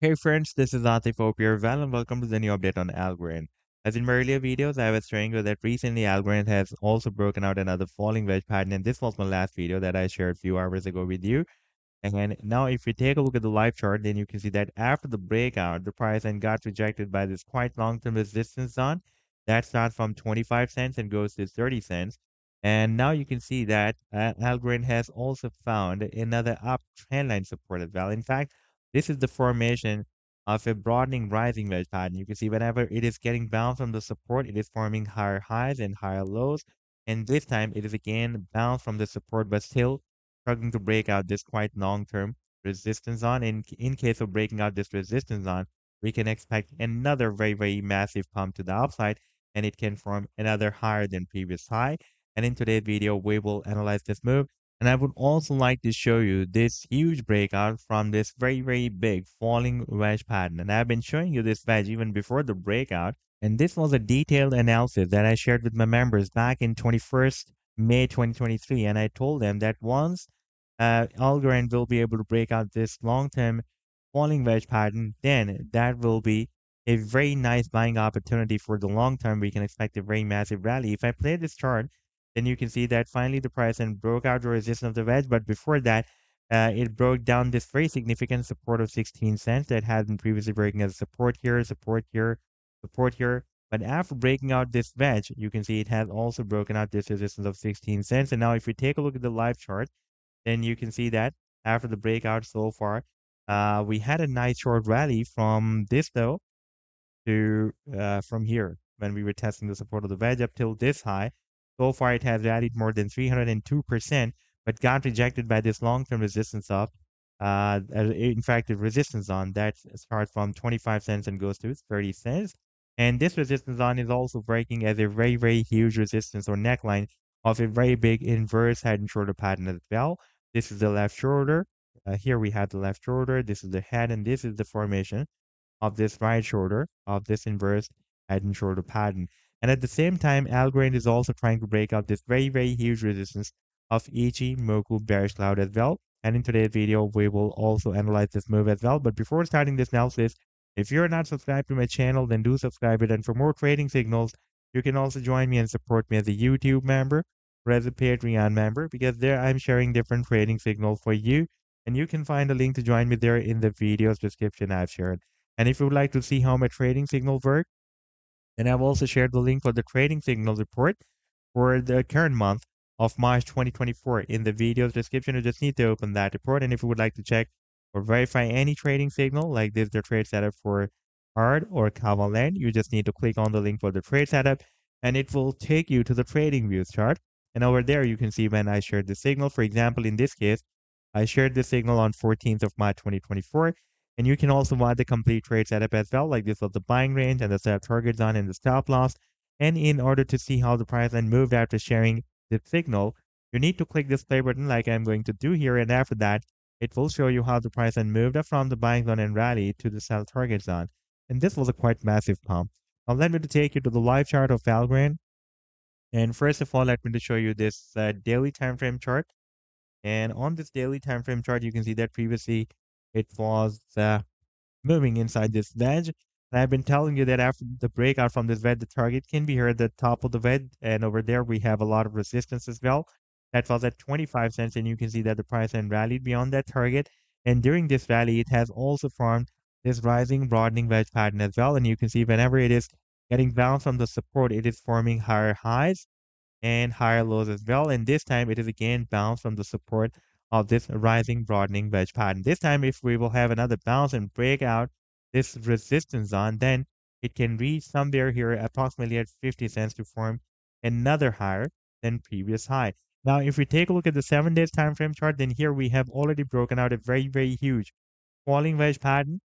Hey friends, this is Atif Opierval and welcome to the new update on Algorand. As in my earlier videos, I was showing you that recently Algorand has also broken out another falling wedge pattern and this was my last video that I shared a few hours ago with you. And now if you take a look at the live chart, then you can see that after the breakout, the price then got rejected by this quite long-term resistance zone. That starts from 25 cents and goes to 30 cents. And now you can see that uh, Algorand has also found another uptrend line support as well. In fact, this is the formation of a broadening rising wedge pattern. You can see whenever it is getting bounced from the support, it is forming higher highs and higher lows. And this time it is again bounced from the support, but still struggling to break out this quite long-term resistance zone. In, in case of breaking out this resistance zone, we can expect another very, very massive pump to the upside, and it can form another higher than previous high. And in today's video, we will analyze this move and I would also like to show you this huge breakout from this very, very big falling wedge pattern. And I've been showing you this wedge even before the breakout. And this was a detailed analysis that I shared with my members back in 21st May 2023. And I told them that once uh, Algorand will be able to break out this long-term falling wedge pattern, then that will be a very nice buying opportunity for the long term. We can expect a very massive rally. If I play this chart, then you can see that finally the price and broke out the resistance of the wedge. But before that, uh, it broke down this very significant support of 16 cents that had been previously breaking as support here, support here, support here. But after breaking out this wedge, you can see it has also broken out this resistance of 16 cents. And now if we take a look at the live chart, then you can see that after the breakout so far, uh, we had a nice short rally from this though to uh, from here when we were testing the support of the wedge up till this high. So far, it has rallied more than 302%, but got rejected by this long-term resistance of, uh, in fact, the resistance on that starts from 25 cents and goes to 30 cents. And this resistance on is also breaking as a very, very huge resistance or neckline of a very big inverse head and shoulder pattern as well. This is the left shoulder. Uh, here we have the left shoulder. This is the head, and this is the formation of this right shoulder of this inverse head and shoulder pattern. And at the same time, Algorand is also trying to break out this very, very huge resistance of Ichimoku bearish cloud as well. And in today's video, we will also analyze this move as well. But before starting this analysis, if you're not subscribed to my channel, then do subscribe it. And for more trading signals, you can also join me and support me as a YouTube member or as a Patreon member because there I'm sharing different trading signals for you. And you can find a link to join me there in the video's description I've shared. And if you would like to see how my trading signals work, and I've also shared the link for the trading signal report for the current month of March 2024 in the video's description. You just need to open that report. And if you would like to check or verify any trading signal, like this, the trade setup for ARD or Kavalan, you just need to click on the link for the trade setup and it will take you to the TradingView's chart. And over there, you can see when I shared the signal. For example, in this case, I shared the signal on 14th of March 2024 and you can also want the complete trade setup as well, like this was the buying range and the set target zone and the stop loss. And in order to see how the price then moved after sharing the signal, you need to click this play button like I'm going to do here. And after that, it will show you how the price then moved up from the buying zone and rally to the sell target zone. And this was a quite massive pump. Now let me to take you to the live chart of Algorand. And first of all, let me to show you this uh, daily time frame chart. And on this daily time frame chart, you can see that previously it was uh, moving inside this wedge. And I've been telling you that after the breakout from this wedge, the target can be here at the top of the wedge. And over there, we have a lot of resistance as well. That was at 25 cents. And you can see that the price then rallied beyond that target. And during this rally, it has also formed this rising broadening wedge pattern as well. And you can see whenever it is getting bounced from the support, it is forming higher highs and higher lows as well. And this time it is again bounced from the support of this rising broadening wedge pattern. This time, if we will have another bounce and break out this resistance zone, then it can reach somewhere here approximately at 50 cents to form another higher than previous high. Now, if we take a look at the seven days time frame chart, then here we have already broken out a very, very huge falling wedge pattern.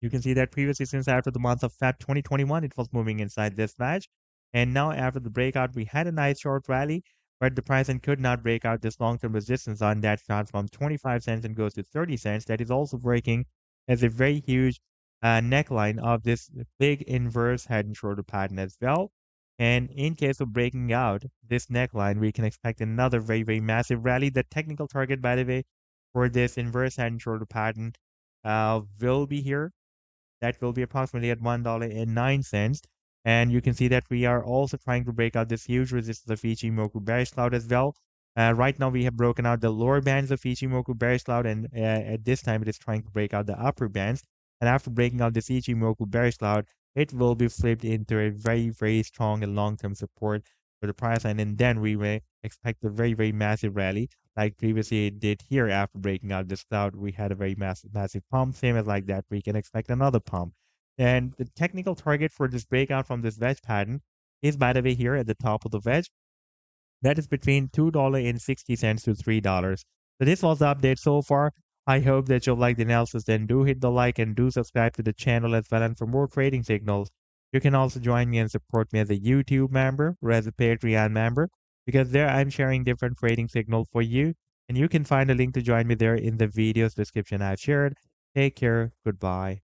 You can see that previously since after the month of Feb 2021, it was moving inside this wedge. And now after the breakout, we had a nice short rally but the price then could not break out this long-term resistance on that starts from 25 cents and goes to 30 cents. That is also breaking as a very huge uh, neckline of this big inverse head and shoulder pattern as well. And in case of breaking out this neckline, we can expect another very, very massive rally. The technical target, by the way, for this inverse head and shoulder pattern uh, will be here. That will be approximately at $1.09. And you can see that we are also trying to break out this huge resistance of Ichimoku bearish cloud as well. Uh, right now, we have broken out the lower bands of Ichimoku bearish cloud, and uh, at this time, it is trying to break out the upper bands. And after breaking out this Ichimoku bearish cloud, it will be flipped into a very, very strong and long-term support for the price line. And then we may expect a very, very massive rally like previously it did here after breaking out this cloud. We had a very massive, massive pump. Same as like that, we can expect another pump. And the technical target for this breakout from this wedge pattern is, by the way, here at the top of the wedge. That is between $2.60 to $3. So this was the update so far. I hope that you'll like the analysis. Then do hit the like and do subscribe to the channel as well. And for more trading signals, you can also join me and support me as a YouTube member or as a Patreon member because there I'm sharing different trading signals for you. And you can find a link to join me there in the video's description I've shared. Take care. Goodbye.